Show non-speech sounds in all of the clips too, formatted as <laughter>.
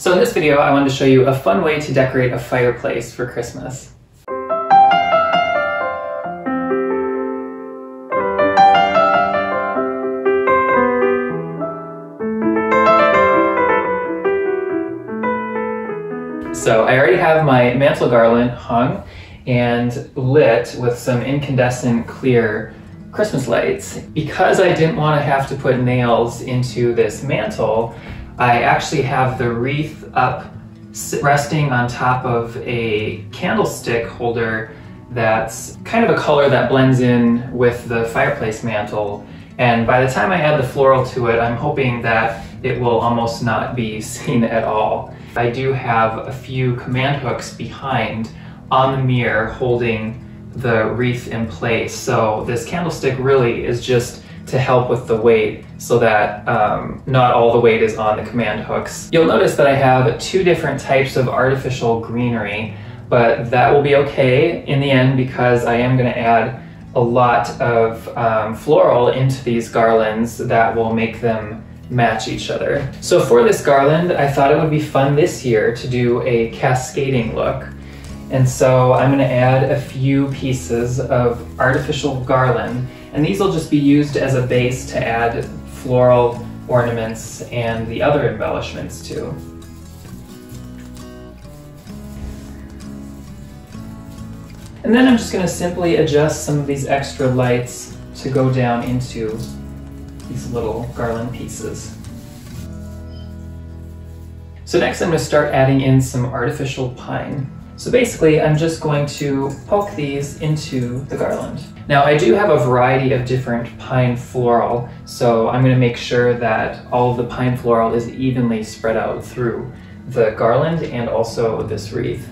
So in this video, I wanted to show you a fun way to decorate a fireplace for Christmas. So I already have my mantel garland hung and lit with some incandescent clear Christmas lights. Because I didn't want to have to put nails into this mantel, I actually have the wreath up resting on top of a candlestick holder that's kind of a color that blends in with the fireplace mantel. And by the time I add the floral to it, I'm hoping that it will almost not be <laughs> seen at all. I do have a few command hooks behind on the mirror holding the wreath in place. So this candlestick really is just to help with the weight so that um, not all the weight is on the command hooks. You'll notice that I have two different types of artificial greenery, but that will be okay in the end because I am gonna add a lot of um, floral into these garlands that will make them match each other. So for this garland, I thought it would be fun this year to do a cascading look. And so I'm gonna add a few pieces of artificial garland, and these will just be used as a base to add floral ornaments and the other embellishments too. And then I'm just gonna simply adjust some of these extra lights to go down into these little garland pieces. So next I'm gonna start adding in some artificial pine. So basically, I'm just going to poke these into the garland. Now I do have a variety of different pine floral, so I'm gonna make sure that all of the pine floral is evenly spread out through the garland and also this wreath.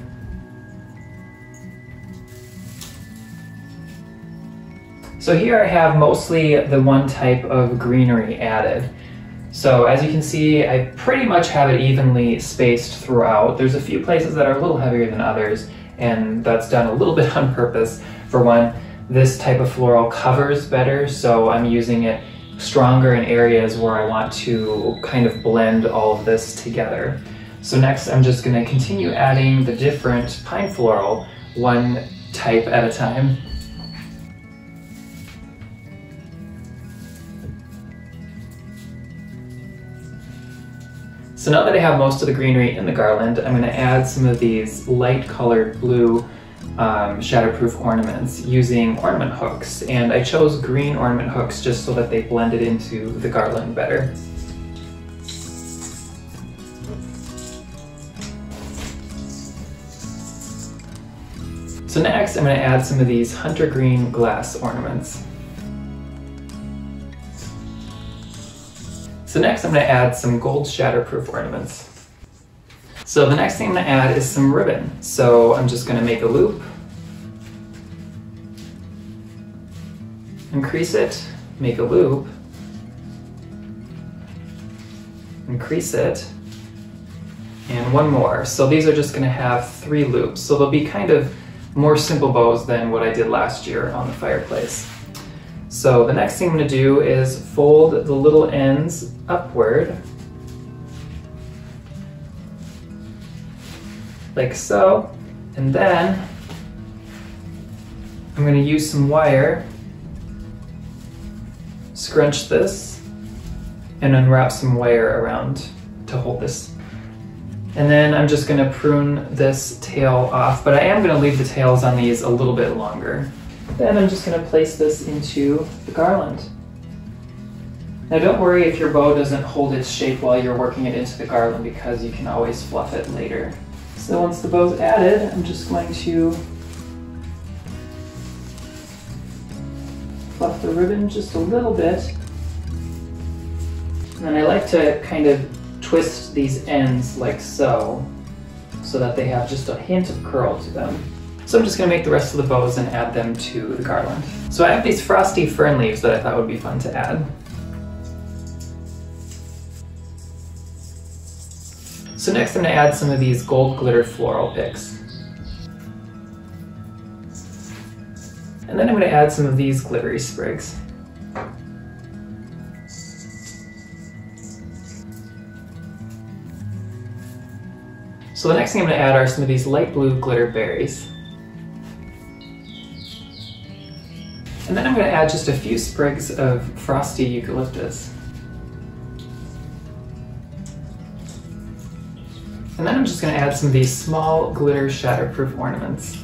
So here I have mostly the one type of greenery added. So as you can see, I pretty much have it evenly spaced throughout. There's a few places that are a little heavier than others, and that's done a little <laughs> bit on purpose. For one, this type of floral covers better, so I'm using it stronger in areas where I want to kind of blend all of this together. So next I'm just gonna continue adding the different pine floral one type at a time. So now that I have most of the greenery in the garland, I'm gonna add some of these light colored blue um, shatterproof ornaments using ornament hooks. And I chose green ornament hooks just so that they blended into the garland better. So next I'm going to add some of these hunter green glass ornaments. So next I'm going to add some gold shatterproof ornaments. So the next thing I'm going to add is some ribbon. So I'm just going to make a loop, increase it, make a loop, increase it, and one more. So these are just going to have three loops. So they'll be kind of more simple bows than what I did last year on the fireplace. So the next thing I'm to do is fold the little ends upward, like so, and then I'm going to use some wire, scrunch this, and unwrap some wire around to hold this. And then I'm just going to prune this tail off, but I am going to leave the tails on these a little bit longer. Then I'm just going to place this into the garland. Now don't worry if your bow doesn't hold its shape while you're working it into the garland because you can always fluff it later. So once the bow's added, I'm just going to fluff the ribbon just a little bit. And then I like to kind of twist these ends like so, so that they have just a hint of curl to them. So I'm just gonna make the rest of the bows and add them to the garland. So I have these frosty fern leaves that I thought would be fun to add. So next I'm gonna add some of these gold glitter floral picks. And then I'm gonna add some of these glittery sprigs. So the next thing I'm going to add are some of these light blue glitter berries. And then I'm going to add just a few sprigs of frosty eucalyptus. And then I'm just going to add some of these small glitter shatterproof ornaments.